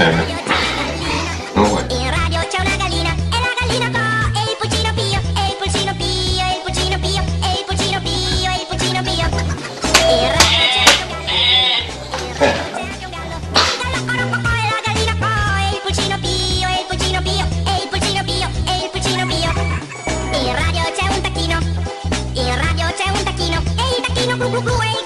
Eh. Non vuoi? In radio c'è una gallina e la gallina co e il pulcino pio e il pulcino pio e il pulcino pio e il pulcino pio e il pulcino pio. In radio c'è un gallo. E la gallina co e il pulcino pio e il pulcino pio e il pulcino pio e il pulcino pio. In radio c'è un tacchino. In radio c'è un tacchino e il tacchino glu glu glu e